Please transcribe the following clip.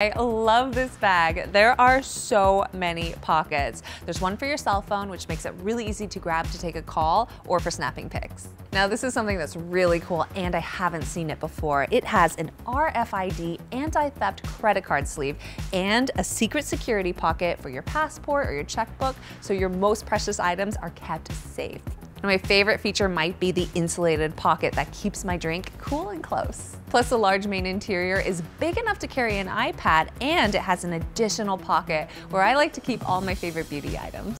I love this bag. There are so many pockets. There's one for your cell phone, which makes it really easy to grab to take a call or for snapping pics. Now this is something that's really cool and I haven't seen it before. It has an RFID anti-theft credit card sleeve and a secret security pocket for your passport or your checkbook so your most precious items are kept safe. And my favorite feature might be the insulated pocket that keeps my drink cool and close. Plus the large main interior is big enough to carry an iPad and it has an additional pocket where I like to keep all my favorite beauty items.